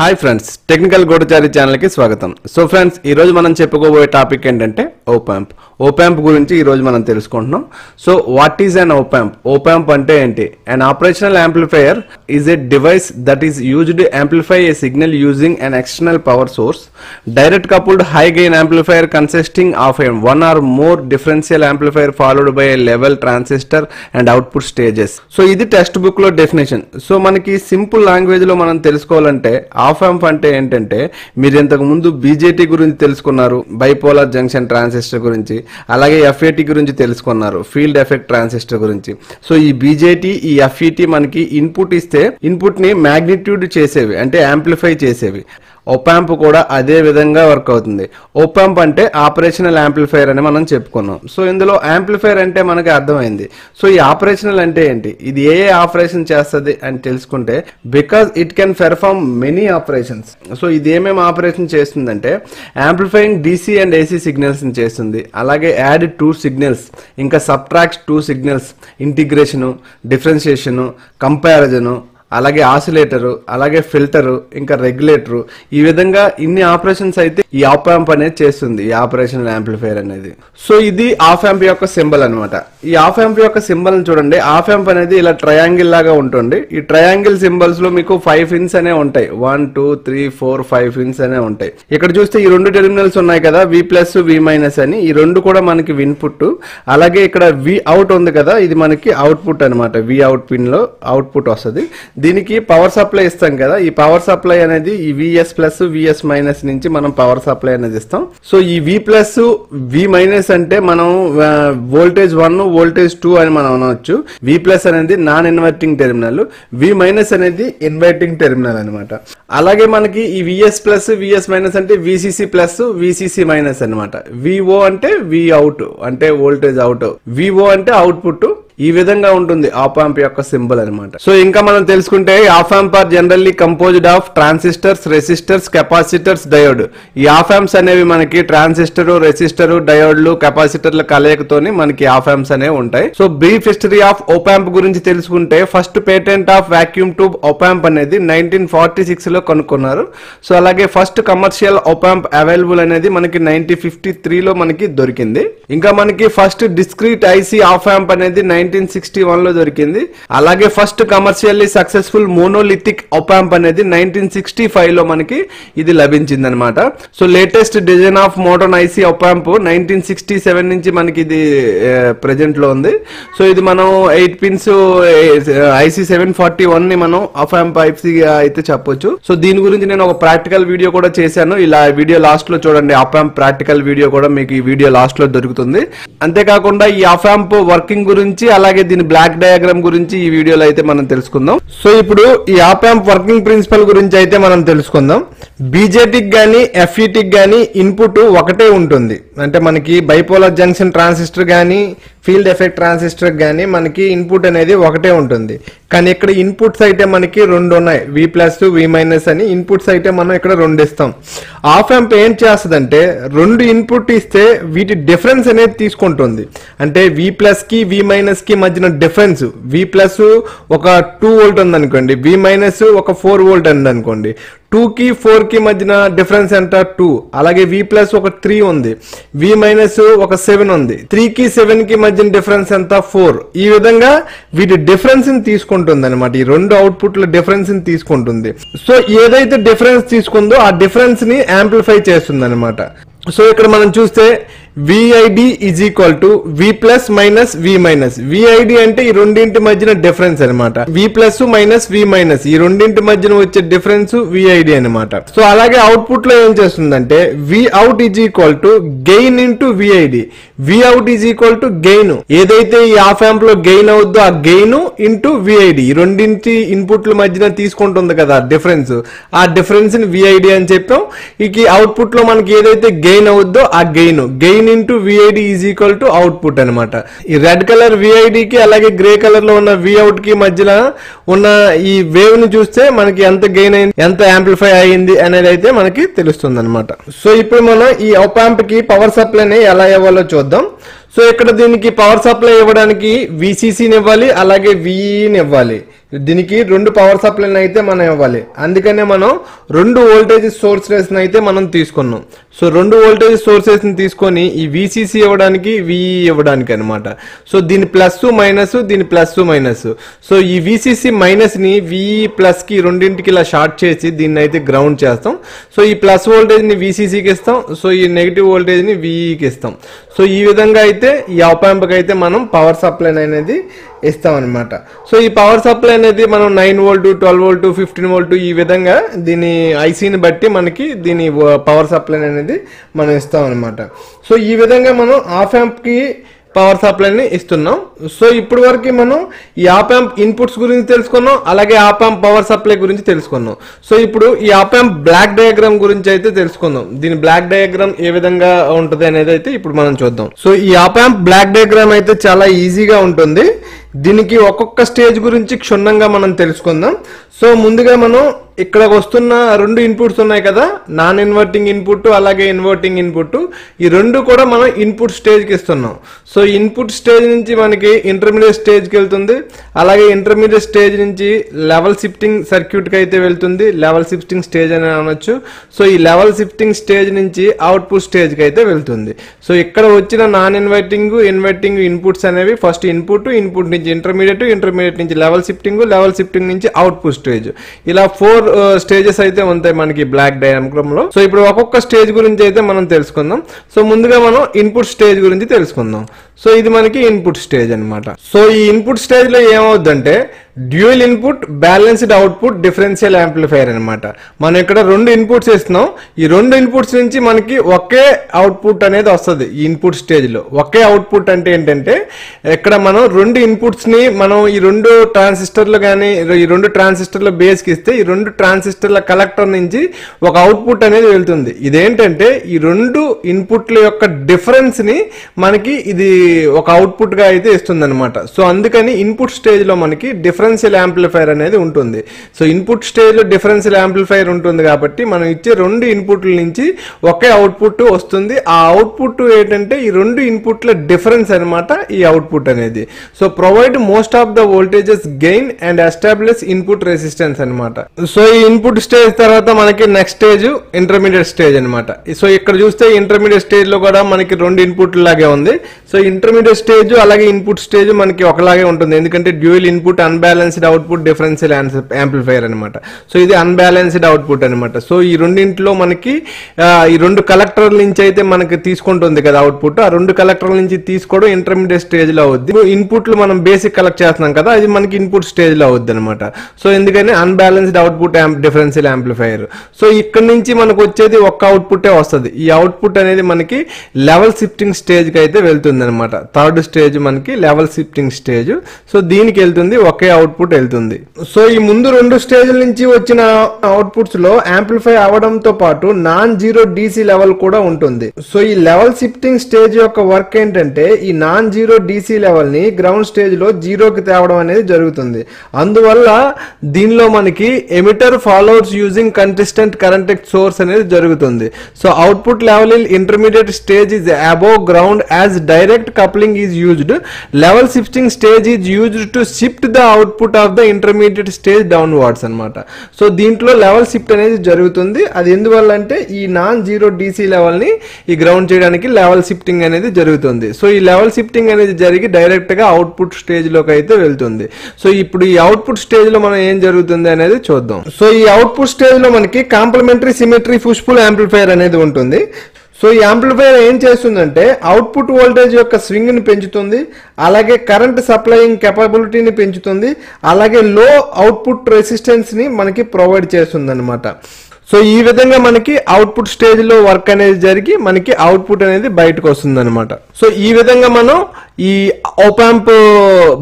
Hi friends technical గూఢచారి ఛానల్కి స్వాగతం. So friends ఈ రోజు మనం చెప్పుకోబోయే టాపిక్ ఏంటంటే ఓపాంప్. ఓపాంప్ గురించి ఈ రోజు మనం తెలుసుకుంటున్నాం. So what is an op amp? Op amp అంటే ఏంటి? An operational amplifier is a device that is used amplify a signal using an external power source direct coupled high gain amplifier consisting of a one or more differential amplifier followed by a level transistor and output stages so ఇది text బుక్లో definition so మనకి simple లాంగ్వేజ్లో మనం తెలుసుకోవాలంటే of amp అంటే ఏంటంటే మీరు ఇంతకు ముందు బీజేటీ గురించి తెలుసుకున్నారు బైపోలార్ జంక్షన్ ట్రాన్సిస్టర్ గురించి అలాగే ఎఫ్ఏటి గురించి తెలుసుకున్నారు ఫీల్డ్ ఎఫెక్ట్ ట్రాన్సిస్టర్ గురించి. సో ఈ బీజేటీ ఈ ఎఫ్ఈటి మనకి ఇన్పుట్ ఇస్తే ఇన్పుట్ని మ్యాగ్నిట్యూడ్ చేసేవి అంటే యాంప్లిఫై చేసేవి. ఒపాంప్ కూడా అదే విధంగా వర్క్ అవుతుంది. ఒపాంప్ అంటే ఆపరేషనల్ యాంప్లిఫైర్ అని మనం చెప్పుకున్నాం. సో ఇందులో యాంప్లిఫైర్ అంటే మనకి అర్థమైంది. సో ఈ ఆపరేషనల్ అంటే ఏంటి? ఇది ఏ ఏ ఆపరేషన్ చేస్తుంది అని తెలుసుకుంటే because it can perform many operations so ఇది ఏమేమి ఆపరేషన్ చేస్తుందంటే amplifying DC and AC signals చేస్తుంది. అలాగే యాడ్ టూ సిగ్నల్స్ ఇంకా subtract two signals integration differentiation comparison అలాగే ఆసిలేటరు అలాగే ఫిల్టరు ఇంకా రెగ్యులేటరు. ఈ విధంగా ఇన్ని ఆపరేషన్స్ అయితే ఈ ఆప్ యాంప్ అనేది చేస్తుంది ఈ ఆపరేషనల్ యాంప్లిఫైర్ అనేది. సో ఇది ఆఫ్ యాంప్ యొక్క సింబల్ అనమాట ఈ ఆఫ్ యాంప్ యొక్క సింబల్ చూడండి. ఆఫ్ యాంప్ అనేది ఇలా ట్రయాంగిల్ లాగా ఉంటుంది. ఈ ట్రయాంగిల్ సింబల్స్లో మీకు ఫైవ్ ఫిన్స్ అనే ఉంటాయి. One two three four five pins అనే ఉంటాయి. ఇక్కడ చూస్తే ఈ రెండు టెర్మినల్స్ ఉన్నాయి కదా వి ప్లస్ వి మైనస్ అని. ఈ రెండు కూడా మనకి ఇన్పుట్ అలాగే ఇక్కడ వి అవుట్ ఉంది కదా ఇది మనకి అవుట్పుట్ అనమాట వి అవుట్ పిన్లో అవుట్పుట్ వస్తుంది. దీనికి పవర్ సప్లై ఇస్తాం కదా. ఈ పవర్ సప్లై అనేది ఈ విఎస్ ప్లస్ విఎస్ మైనస్ నుంచి మనం పవర్ సప్లై అనేది ఇస్తాం. సో ఈ వి ప్లస్ వి మైనస్ అంటే మనం వోల్టేజ్ వన్ వోల్టేజ్ టూ అని మనం అనవచ్చు వి ప్లస్ అనేది non inverting terminal V minus అనేది ఇన్వర్టింగ్ టెర్మినల్ అనమాట అలాగే మనకి ఈ విఎస్ ప్లస్ విఎస్ మైనస్ అంటే విసిసి ప్లస్ విసిసి మైనస్ అనమాట విఓ అంటే వి అవుట్ అంటే వోల్టేజ్ అవుట్ విఓ అంటే అవుట్పుట్ ఈ విధంగా ఉంటుంది ఆపాంప్ యొక్క సింబల్ అనమాట సో ఇంకా మనం తెలుసుకుంటే op are generally composed of transistors resistors capacitors diode ఈ ఆఫ్ అనేవి మనకి ట్రాన్సిస్టర్ రెసిస్టర్ డయోడ్లు కెపాసిటర్ల కలయికతోని మనకి ఆఫాంప్స్ అనేవి ఉంటాయి. So brief history of op amp గురించి తెలుసుకుంటే first patent of vacuum tube op amp అనేది నైన్టీన్ ఫార్టీ సిక్స్లో కనుక్కున్నారు. సో అలాగే ఫస్ట్ కమర్షియల్ ఓపాంప్ అవైలబుల్ అనేది మనకి నైన్టీన్ ఫిఫ్టీ త్రీలో మనకి దొరికింది. ఇంకా మనకి ఫస్ట్ డిస్క్రీట్ ఐసీ ఆఫ్ అనేది నైన్టీన్ సిక్స్టీ వన్లో దొరికింది. అలాగే first commercially successful monolithic opamp అనేది నైన్టీన్ సిక్స్టీ ఫైవ్లో మనకి ఇది లభించింది అనమాట so latest design of modern IC op amp nineteen sixty seven నుంచి మనకి ఇది ప్రెజెంట్లో ఉంది. సో ఇది మనం eight pins IC seven forty వన్ని మనం ఒపాంప్ ఐసీ అయితే చెప్పొచ్చు. సో దీని గురించి నేను ఒక ప్రాక్టికల్ వీడియో కూడా చేశాను. ఇలా వీడియో లాస్ట్లో చూడండి ఆఫ్యాంప్ ప్రాక్టికల్ వీడియో కూడా మీకు ఈ వీడియో లాస్ట్లో దొరుకుతుంది. అంతేకాకుండా ఈ ఆఫ్యాంప్ వర్కింగ్ గురించి అలాగే దీని బ్లాక్ డయాగ్రామ్ గురించి ఈ వీడియోలో అయితే మనం తెలుసుకుందాం. సో ఇప్పుడు ఈ ఆపాంప్ వర్కింగ్ ప్రిన్సిపల్ గురించి అయితే మనం తెలుసుకుందాం. బీజేటీకి గానీ ఎఫ్ఈటీకి గానీ ఇన్పుట్ ఒకటే ఉంటుంది. అంటే మనకి బైపోలర్ జంక్షన్ ట్రాన్సిస్టర్ కానీ ఫీల్డ్ ఎఫెక్ట్ ట్రాన్సిస్టర్ కానీ మనకి ఇన్పుట్ అనేది ఒకటే ఉంటుంది. కానీ ఇక్కడ ఇన్పుట్స్ అయితే మనకి రెండు ఉన్నాయి. వి ప్లస్ వి మైనస్ అని ఇన్పుట్స్ అయితే మనం ఇక్కడ రెండు ఇస్తాం. ఆఫ్ యాంప్ ఏం చేస్తుందంటే రెండు ఇన్పుట్ ఇస్తే వీటి డిఫరెన్స్ అనేది తీసుకుంటుంది. అంటే వి ప్లస్కి వి మైనస్కి మధ్యన డిఫరెన్స్ వి ప్లస్ ఒక టూ వోల్ట్ ఉంది అనుకోండి వి మైనస్ ఒక ఫోర్ వోల్ట్ ఉంది అనుకోండి టూకి ఫోర్కి మధ్యన డిఫరెన్స్ ఎంత? టూ. అలాగే వి ప్లస్ ఒక త్రీ ఉంది. వి మైనస్ ఒక సెవెన్ ఉంది. త్రీకి సెవెన్కి మధ్యన డిఫరెన్స్ ఎంత? ఫోర్ ఈ విధంగా వీటి డిఫరెన్స్ని తీసుకుంటుంది అనమాట ఈ రెండు అవుట్పుట్ల డిఫరెన్స్ని తీసుకుంటుంది. సో ఏదైతే డిఫరెన్స్ తీసుకుందో ఆ డిఫరెన్స్ని యాంప్లిఫై చేస్తుంది అనమాట సో ఇక్కడ మనం చూస్తే V I D is equal to V plus minus V minus V I D అంటే ఈ రెండింటి మధ్యన డిఫరెన్స్ అనమాట V plus minus V minus ఈ రెండింటి మధ్యన వచ్చే డిఫరెన్స్ విఐడి అనమాట సో అలాగే అవుట్పుట్లో ఏం చేస్తుందంటే V out is equal to gain into V I D V out is equal to gain ఏదైతే ఈ ఆఫ్ యాంప్లో గెయిన్ అవుద్దో ఆ గెయిన్ ఇంటూ విఐడి ఈ రెండింటి ఇన్పుట్ల మధ్యన తీసుకుంటుంది కదా డిఫరెన్స్ ఆ డిఫరెన్స్ని విఐడి అని చెప్పాం. ఇక అవుట్పుట్లో మనకి ఏదైతే గెయిన్ అవుద్దో ఆ gain gain into V I D is equal to output అనమాట ఈ రెడ్ కలర్ విఐడి కి అలాగే గ్రే కలర్లో ఉన్న విఅవుట్కి మధ్యలో ఉన్న ఈ వేవ్ని చూస్తే మనకి ఎంత గెయిన్ అయింది ఎంత యాంప్లిఫై అయింది అనేది అయితే మనకి తెలుస్తుంది అనమాట సో ఇప్పుడు మనం ఈ ఒపాంప్కి పవర్ సప్లైని ఎలా ఇవ్వాలో చూద్దాం. సో సో ఇక్కడ దీనికి పవర్ సప్లై ఇవ్వడానికి విసిసిని ఇవ్వాలి అలాగే విఈని ఇవ్వాలి. దీనికి రెండు పవర్ సప్లైని అయితే మనం ఇవ్వాలి. అందుకనే మనం రెండు వోల్టేజ్ సోర్సెస్ అయితే మనం తీసుకున్నాం. సో రెండు వోల్టేజ్ సోర్సెస్ని తీసుకొని ఈ విసిసి ఇవ్వడానికి విఈ ఇవ్వడానికి అనమాట సో దీని ప్లస్ మైనస్ దీని ప్లస్ మైనస్ సో ఈ విసిసి మైనస్ని విఈ ప్లస్కి రెండింటికి ఇలా షార్ట్ చేసి దీన్ని అయితే గ్రౌండ్ చేస్తాం. సో ఈ ప్లస్ వోల్టేజ్ని విసిసికి ఇస్తాం. సో ఈ నెగిటివ్ వోల్టేజ్ని విఈకి ఇస్తాం. సో ఈ విధంగా అయితే ఈ కి అయితే మనం పవర్ సప్లై అనేది ఇస్తామన్నమాట. సో ఈ పవర్ సప్లై అనేది మనం nine volt twelve volt fifteen volt ఈ విధంగా దీని ఐసీని బట్టి మనకి దీని పవర్ సప్లై అనేది మనం ఇస్తామన్నమాట. సో ఈ విధంగా మనం ఆఫ్ యాంప్కి పవర్ సప్లైని ఇస్తున్నాం. సో ఇప్పటి వరకు మనం ఈ ఆప్యాంప్ ఇన్పుట్స్ గురించి తెలుసుకున్నాం అలాగే ఆప్యాంప్ పవర్ సప్లై గురించి తెలుసుకున్నాం. సో ఇప్పుడు ఈ ఆప్యాంప్ బ్లాక్ డయాగ్రామ్ గురించి అయితే తెలుసుకుందాం. దీని బ్లాక్ డయాగ్రామ్ ఏ విధంగా ఉంటుంది అనేది అయితే ఇప్పుడు మనం చూద్దాం. సో ఈ ఆప్యాంప్ బ్లాక్ డయాగ్రామ్ అయితే చాలా ఈజీగా ఉంటుంది. దీనికి ఒక్కొక్క స్టేజ్ గురించి క్షుణ్ణంగా మనం తెలుసుకుందాం. సో ముందుగా మనం ఇక్కడ వస్తున్న రెండు ఇన్పుట్స్ ఉన్నాయి కదా నాన్ ఇన్వర్టింగ్ ఇన్పుట్ అలాగే ఇన్వర్టింగ్ ఇన్పుట్. ఈ రెండు కూడా మనం ఇన్పుట్ స్టేజ్కి ఇస్తున్నాం. సో ఇన్పుట్ స్టేజ్ నుంచి మనకి ఇంటర్మీడియట్ స్టేజ్కి వెళ్తుంది. అలాగే ఇంటర్మీడియట్ స్టేజ్ నుంచి లెవెల్ షిఫ్టింగ్ సర్క్యూట్కి అయితే వెళ్తుంది. లెవెల్ షిఫ్టింగ్ స్టేజ్ అని అనొచ్చు. సో ఈ లెవెల్ షిఫ్టింగ్ స్టేజ్ నుంచి అవుట్పుట్ స్టేజ్కి అయితే వెళ్తుంది. సో ఇక్కడ వచ్చిన నాన్ ఇన్వర్టింగ్ ఇన్వర్టింగ్ ఇన్పుట్స్ అనేవి ఫస్ట్ ఇన్పుట్ ఇన్పుట్ నుంచి ఇంటర్మీడియట్ ఇంటర్మీడియట్ నుంచి లెవెల్ షిఫ్టింగ్ లెవెల్ షిఫ్టింగ్ నుంచి అవుట్పుట్ స్టేజ్ ఇలా ఫోర్ స్టేజెస్ uh, అయితే ఉంటాయి మనకి బ్లాక్ డయాగ్రామ్లో. సో ఇప్పుడు ఒక్కొక్క స్టేజ్ గురించి అయితే మనం తెలుసుకుందాం. సో ముందుగా మనం ఇన్పుట్ స్టేజ్ గురించి తెలుసుకుందాం. సో ఇది మనకి ఇన్పుట్ స్టేజ్ అన్నమాట. సో ఈ ఇన్పుట్ స్టేజ్లో ఏమవుద్దంటే dual input balanced output differential amplifier అనమాట మనం ఇక్కడ రెండు ఇన్పుట్స్ ఇస్తున్నాం ఈ రెండు ఇన్పుట్స్ నుంచి మనకి ఒకే అవుట్పుట్ అనేది వస్తుంది ఈ ఇన్పుట్ స్టేజ్లో. ఒకే అవుట్పుట్ అంటే ఏంటంటే ఇక్కడ మనం రెండు ఇన్పుట్స్ని మనం ఈ రెండు ట్రాన్సిస్టర్లు కానీ ఈ రెండు ట్రాన్సిస్టర్ల బేస్కి ఇస్తే ఈ రెండు ట్రాన్సిస్టర్ల కలెక్టర్ నుంచి ఒక అవుట్పుట్ అనేది వెళ్తుంది. ఇదేంటంటే ఈ రెండు ఇన్పుట్ల యొక్క డిఫరెన్స్ని మనకి ఇది ఒక అవుట్పుట్గా అయితే ఇస్తుంది అనమాట సో అందుకని ఇన్పుట్ స్టేజ్లో మనకి డిఫరెన్స్ డిఫరెన్షియల్ యాంప్లిఫైర్ అనేది ఉంటుంది. సో ఇన్పుట్ స్టేజ్లో డిఫరెన్షియల్ యాంప్లిఫైర్ ఉంటుంది కాబట్టి మనం ఇచ్చే రెండు ఇన్పుట్ల నుంచి ఒకే అవుట్పుట్ వస్తుంది. ఆ అవుట్పుట్ ఏంటంటే ఈ రెండు ఇన్పుట్ల డిఫరెన్స్ అన్నమాట ఈ అవుట్పుట్ అనేది. So provide most of the voltages gain and establish input resistance అన్నమాట. సో ఈ ఇన్పుట్ స్టేజ్ తర్వాత మనకి నెక్స్ట్ స్టేజ్ ఇంటర్మీడియట్ స్టేజ్ అన్నమాట. సో ఇక్కడ చూస్తే ఇంటర్మీడియట్ స్టేజ్లో కూడా మనకి రెండు ఇన్పుట్ లాగే ఉంది. సో ఇంటర్మీడియట్ స్టేజ్ అలాగే ఇన్పుట్ స్టేజ్ మనకి ఒకలాగే ఉంటుంది. ఎందుకంటే dual input unbalanced output differential amplifier అనమాట సో ఇది అన్బ్యాలెన్స్డ్ అవుట్పుట్ అనమాట సో ఈ రెండింటిలో మనకి ఈ రెండు కలెక్టర్ల నుంచి అయితే మనకి తీసుకుంటుంది కదా అవుట్పుట్ ఆ రెండు కలెక్టర్ల నుంచి తీసుకోవడం ఇంటర్మీడియట్ స్టేజ్లో అవుద్ది. ఇన్పుట్లు మనం బేసిక్ కలెక్ట్ చేస్తున్నాం కదా అది మనకి ఇన్పుట్ స్టేజ్లో అవుద్ది అనమాట సో ఎందుకని? Unbalanced output differential amplifier so ఇక్కడ నుంచి మనకు వచ్చేది ఒక్క అవుట్పుటే వస్తుంది. ఈ అవుట్పుట్ అనేది మనకి లెవెల్ షిఫ్టింగ్ స్టేజ్కి అయితే వెళ్తుంది అనమాట థర్డ్ స్టేజ్ మనకి లెవెల్ షిఫ్టింగ్ స్టేజ్ సో దీనికి వెళ్తుంది ఒకే అవుట్పుట్ వెళ్తుంది. సో ఈ ముందు రెండు స్టేజ్ల నుంచి వచ్చిన అవుట్పుట్స్లో యాంప్లిఫై అవడంతో పాటు నాన్ జీరో డీసీ లెవెల్ కూడా ఉంటుంది. సో ఈ లెవెల్ షిఫ్టింగ్ స్టేజ్ యొక్క వర్క్ ఏంటంటే ఈ నాన్ జీరో డీసీ లెవెల్ని గ్రౌండ్ స్టేజ్లో జీరోకి తేవడం అనేది జరుగుతుంది. అందువల్ల దీనిలో మనకి emitter followers using consistent current source అనేది జరుగుతుంది. So output level in intermediate stage is above ground as direct coupling is used level shifting stage is used to shift the out output of the intermediate stage downwards అనమాట so దీంట్లో level shift అనేది జరుగుతుంది. అది ఎందువల్ల అంటే ఈ non zero DC లెవెల్ని ఈ గ్రౌండ్ చేయడానికి లెవెల్ షిఫ్టింగ్ అనేది జరుగుతుంది. సో ఈ లెవెల్ షిఫ్టింగ్ అనేది జరిగి డైరెక్ట్గా అవుట్పుట్ స్టేజ్లోకి అయితే వెళ్తుంది. సో ఇప్పుడు ఈ అవుట్పుట్ స్టేజ్లో మనం ఏం జరుగుతుంది అనేది చూద్దాం. సో ఈ అవుట్పుట్ స్టేజ్లో మనకి కాంప్లిమెంటరీ సిమెట్రీ పుష్ఫుల్ యాంప్లిఫైర్ అనేది ఉంటుంది. సో ఈ యాంప్లిఫైర్ ఏం చేస్తుందంటే అవుట్పుట్ వోల్టేజ్ యొక్క స్వింగ్ని పెంచుతుంది అలాగే కరెంట్ సప్లయింగ్ కెపబిలిటీని పెంచుతుంది అలాగే లో అవుట్పుట్ రెసిస్టెన్స్ని మనకి ప్రొవైడ్ చేస్తుంది అనమాట సో ఈ విధంగా మనకి అవుట్పుట్ స్టేజ్లో వర్క్ అనేది జరిగి మనకి అవుట్పుట్ అనేది బయటకు వస్తుంది అనమాట సో ఈ విధంగా మనం ఈ ఓపాంప్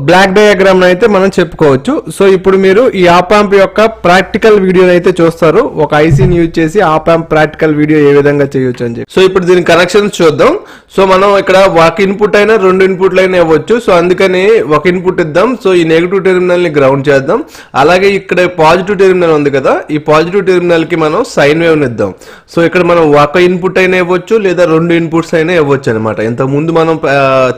బ్లాక్ డయాగ్రామ్ అయితే మనం చెప్పుకోవచ్చు. సో ఇప్పుడు మీరు ఈ ఆపాంప్ యొక్క ప్రాక్టికల్ వీడియోని అయితే చూస్తారు. ఒక ఐసీని యూజ్ చేసి ఆపాంప్ ప్రాక్టికల్ వీడియో ఏ విధంగా చేయొచ్చు అని చెప్పి. సో ఇప్పుడు దీని కనెక్షన్స్ చూద్దాం. సో మనం ఇక్కడ ఒక ఇన్పుట్ అయినా రెండు ఇన్పుట్లు అయినా ఇవ్వచ్చు. సో అందుకని ఒక ఇన్పుట్ ఇద్దాం. సో ఈ నెగిటివ్ టెర్మినల్ని గ్రౌండ్ చేద్దాం. అలాగే ఇక్కడ పాజిటివ్ టెర్మినల్ ఉంది కదా ఈ పాజిటివ్ టెర్మినల్కి మనం సైన్ వేవ్ ఇద్దాం. సో ఇక్కడ మనం ఒక ఇన్పుట్ అయినా ఇవ్వచ్చు లేదా రెండు ఇన్పుట్స్ అయినా ఇవ్వచ్చు అనమాట. ఇంతకు ముందు మనం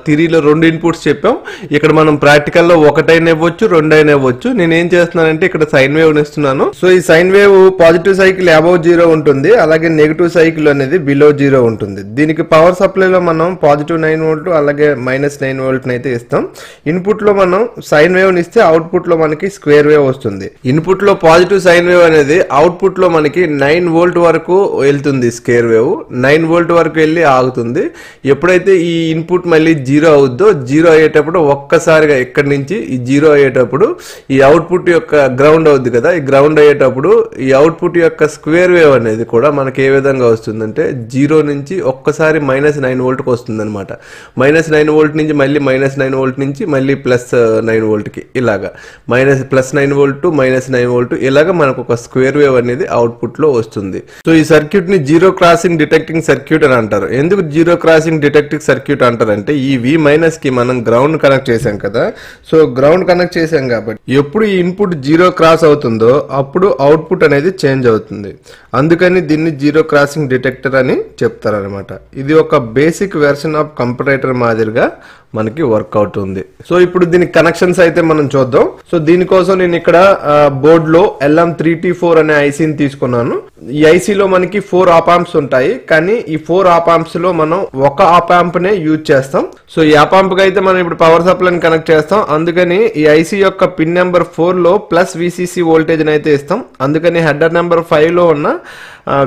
థిరీలో రెండు ఇన్పుట్స్ చెప్పాం. ఇక్కడ మనం ప్రాక్టికల్లో ఒకటైనా ఇవ్వచ్చు రెండైనా ఇవ్వచ్చు. నేను ఏం చేస్తున్నానంటే ఇక్కడ సైన్ వేవ్ ఇస్తున్నాను సో ఈ sine wave positive cycle above zero ఉంటుంది. అలాగే నెగిటివ్ సైకిల్ అనేది బిలో జీరో ఉంటుంది. దీనికి పవర్ సప్లైలో మనం పాజిటివ్ నైన్ వోల్ట్ అలాగే మైనస్ నైన్ వోల్ట్ని అయితే ఇస్తాం. ఇన్పుట్లో మనం సైన్ వేవ్ని ఇస్తే అవుట్పుట్లో మనకి స్క్వేర్ వేవ్ వస్తుంది. ఇన్పుట్లో పాజిటివ్ సైన్ వేవ్ అనేది అవుట్పుట్లో మనకి నైన్ వోల్ట్ వరకు వెళ్తుంది స్క్వేర్ వేవ్. నైన్ వోల్ట్ వరకు వెళ్ళి ఆగుతుంది. ఎప్పుడైతే ఈ ఇన్పుట్ మళ్ళీ జీరో అవుద్దో జీరో అయ్యేటప్పుడు ఒక్కసారిగా ఎక్కడి నుంచి ఈ జీరో అయ్యేటప్పుడు ఈ అవుట్పుట్ యొక్క గ్రౌండ్ అవుద్ది కదా ఈ గ్రౌండ్ అయ్యేటప్పుడు ఈ అవుట్పుట్ యొక్క స్క్వేర్ వేవ్ అనేది కూడా మనకి ఏ విధంగా వస్తుందంటే జీరో నుంచి ఒక్కసారి మైనస్ నైన్ వోల్ట్కి వస్తుందన్నమాట. మైనస్ నైన్ వోల్ట్ నుంచి మళ్ళీ మైనస్ నైన్ వోల్ట్ నుంచి మళ్ళీ ప్లస్ నైన్ వోల్ట్కి ఇలాగా. Minus plus nine volt to minus nine volt ఇలాగా మనకు ఒక స్క్వేర్ వేవ్ అనేది అవుట్పుట్లో వస్తుంది. సో ఈ సర్క్యూట్ని జీరో క్రాసింగ్ డిటెక్టింగ్ సర్క్యూట్ అని అంటారు. ఎందుకు జీరో క్రాసింగ్ డిటెక్టింగ్ సర్క్యూట్ అంటారంటే ఈ వి మైనస్కి మనం గ్రౌండ్ కనెక్ట్ చేసాం కదా. సో గ్రౌండ్ కనెక్ట్ చేసాం కాబట్టి ఎప్పుడు ఈ ఇన్పుట్ జీరో క్రాస్ అవుతుందో అప్పుడు అవుట్పుట్ అనేది చేంజ్ అవుతుంది. అందుకని దీన్ని జీరో క్రాసింగ్ డిటెక్టర్ అని చెప్తారనమాట ఇది ఒక బేసిక్ వెర్షన్ ఆఫ్ కంపరేటర్ మాదిరిగా మనకి వర్క్ అవుతుంది సో ఇప్పుడు దీని కనెక్షన్స్ అయితే మనం చూద్దాం. సో దీనికోసం నేను ఇక్కడ బోర్డ్లో ఎల్ఎం త్రీ టీ ఫోర్ అనే ఐసీని తీసుకున్నాను. ఈ ఐసీలో మనకి ఫోర్ ఆపాంప్స్ ఉంటాయి. కానీ ఈ ఫోర్ ఆపాంప్స్లో మనం ఒక ఆపాంప్ నే యూజ్ చేస్తాం. సో ఈ యాపాంప్కి అయితే మనం ఇప్పుడు పవర్ సప్లైని కనెక్ట్ చేస్తాం. అందుకని ఈ ఐసీ యొక్క పిన్ నెంబర్ ఫోర్లో ప్లస్ విసిసి వోల్టేజ్ అయితే ఇస్తాం. అందుకని హెడర్ నెంబర్ ఫైవ్లో ఉన్న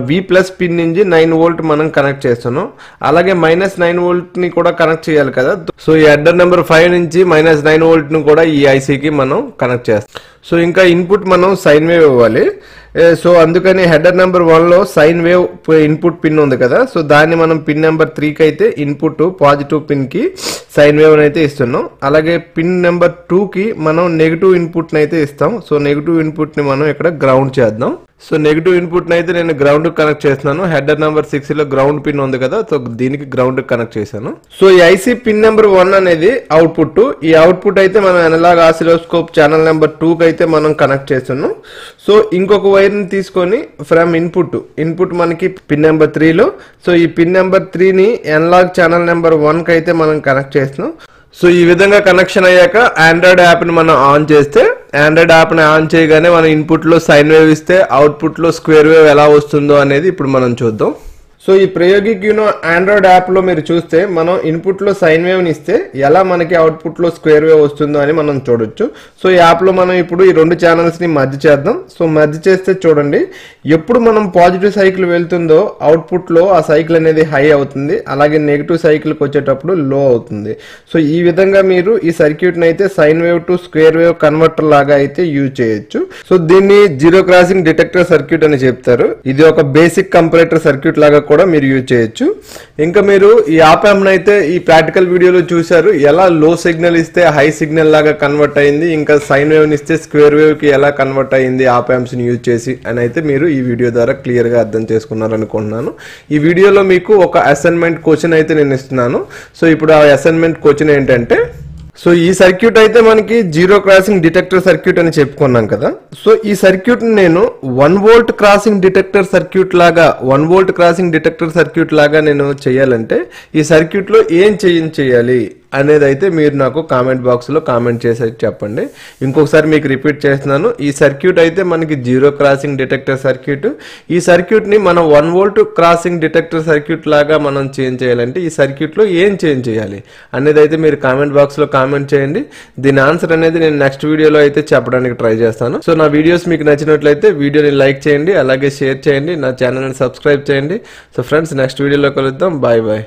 వి ప్లస్ పిన్ నుంచి నైన్ వోల్ట్ మనం కనెక్ట్ చేస్తున్నాం. అలాగే మైనస్ నైన్ వోల్ట్ని కూడా కనెక్ట్ చేయాలి కదా. సో ఈ హెడర్ నెంబర్ ఫైవ్ నుంచి మైనస్ నైన్ వోల్ట్ను కూడా ఈ ఐసీకి మనం కనెక్ట్ చేస్తాం. సో ఇంకా ఇన్పుట్ మనం సైన్ వేవ్ ఇవ్వాలి. సో అందుకని హెడర్ నెంబర్ వన్లో సైన్ వేవ్ ఇన్పుట్ పిన్ ఉంది కదా సో దాన్ని మనం పిన్ నెంబర్ త్రీకి అయితే ఇన్పుట్ పాజిటివ్ పిన్కి సైన్ వేవ్ అయితే ఇస్తున్నాం. అలాగే పిన్ నెంబర్ టూకి మనం నెగిటివ్ ఇన్పుట్ని అయితే ఇస్తాం. సో నెగిటివ్ ఇన్పుట్ని మనం ఇక్కడ గ్రౌండ్ చేద్దాం. సో నెగిటివ్ ఇన్పుట్ని అయితే నేను గ్రౌండ్ కనెక్ట్ చేస్తున్నాను. హెడర్ నెంబర్ సిక్స్లో గ్రౌండ్ పిన్ ఉంది కదా సో దీనికి గ్రౌండ్ కనెక్ట్ చేశాను. సో ఈ ఐసీ పిన్ నెంబర్ వన్ అనేది అవుట్పుట్. ఈ అవుట్పుట్ అయితే మనం ఎనలాగ్ ఆసిలోస్కోప్ ఛానల్ నెంబర్ టూకి అయితే మనం కనెక్ట్ చేస్తున్నాం. సో ఇంకొక వైర్ని తీసుకొని ఫ్రమ్ ఇన్పుట్. ఇన్పుట్ మనకి పిన్ నెంబర్ త్రీలో. సో ఈ పిన్ నెంబర్ త్రీని ఎనలాగ్ ఛానల్ నెంబర్ వన్కి అయితే మనం కనెక్ట్ చేస్తున్నాం. సో ఈ విధంగా కనెక్షన్ అయ్యాక ఆండ్రాయిడ్ యాప్ని మనం ఆన్ చేస్తే ఆండ్రాయిడ్ యాప్ని ఆన్ చేయగానే మనం ఇన్పుట్లో సైన్ వేవ్ ఇస్తే అవుట్పుట్లో స్క్వేర్ వేవ్ ఎలా వస్తుందో అనేది ఇప్పుడు మనం చూద్దాం. సో ఈ ప్రయోగిక్ యూనో ఆండ్రాయిడ్ యాప్లో మీరు చూస్తే మనం ఇన్పుట్లో సైన్ వేవ్ని ఇస్తే ఎలా మనకి అవుట్పుట్లో స్క్వేర్ వేవ్ వస్తుందో అని మనం చూడొచ్చు. సో ఈ యాప్లో మనం ఇప్పుడు ఈ రెండు ఛానల్స్ని మధ్య చేద్దాం. సో మధ్య చేస్తే చూడండి ఎప్పుడు మనం పాజిటివ్ సైకిల్ వెళ్తుందో అవుట్పుట్లో ఆ సైకిల్ అనేది హై అవుతుంది. అలాగే నెగిటివ్ సైకిల్కి వచ్చేటప్పుడు లో అవుతుంది. సో ఈ విధంగా మీరు ఈ సర్క్యూట్ని అయితే sine wave to square wave converter లాగా అయితే యూజ్ చేయొచ్చు. సో దీన్ని జీరో క్రాసింగ్ డిటెక్టర్ సర్క్యూట్ అని చెప్తారు. ఇది ఒక బేసిక్ కంపరేటర్ సర్క్యూట్ లాగా కూడా మీరు యూజ్ చేయొచ్చు. ఇంకా మీరు ఈ యాప్ అయితే ఈ ప్రాక్టికల్ వీడియోలో చూశారు. ఎలా లో సిగ్నల్ ఇస్తే హై సిగ్నల్ లాగా కన్వర్ట్ అయింది ఇంకా సైన్ వేవ్ని ఇస్తే స్క్వేర్ వేవ్కి ఎలా కన్వర్ట్ అయింది యాప్ని యూజ్ చేసి అని అయితే మీరు ఈ వీడియో ద్వారా క్లియర్గా అర్థం చేసుకున్నారు అనుకుంటున్నాను ఈ వీడియోలో మీకు ఒక అసైన్మెంట్ క్వశ్చన్ అయితే నేను ఇస్తున్నాను. సో ఇప్పుడు ఆ అసైన్మెంట్ క్వశ్చన్ ఏంటంటే సో ఈ సర్క్యూట్ అయితే మనకి జీరో క్రాసింగ్ డిటెక్టర్ సర్క్యూట్ అని చెప్పుకున్నాం కదా. సో ఈ సర్క్యూట్ నేను one volt crossing detector circuit లాగా one volt crossing detector circuit లాగా నేను చేయాలంటే ఈ సర్క్యూట్లో ఏం చేయం చేయాలి? అనేది అయితే మీరు నాకు కామెంట్ బాక్స్లో కామెంట్ చేసి చెప్పండి. ఇంకొకసారి మీకు రిపీట్ చేస్తున్నాను. ఈ సర్క్యూట్ అయితే మనకి జీరో క్రాసింగ్ డిటెక్టర్ సర్క్యూట్. ఈ సర్క్యూట్ని మనం one volt crossing detector circuit లాగా మనం చేంజ్ చేయాలంటే ఈ సర్క్యూట్లో ఏం చేంజ్ చేయాలి అనేది అయితే మీరు కామెంట్ బాక్స్లో కామెంట్ చేయండి. దీని ఆన్సర్ అనేది నేను నెక్స్ట్ వీడియోలో అయితే చెప్పడానికి ట్రై చేస్తాను. సో నా వీడియోస్ మీకు నచ్చినట్లయితే వీడియోని లైక్ చేయండి అలాగే షేర్ చేయండి నా ఛానల్ని సబ్స్క్రైబ్ చేయండి. సో ఫ్రెండ్స్ నెక్స్ట్ వీడియోలో కలుద్దాం. Bye bye.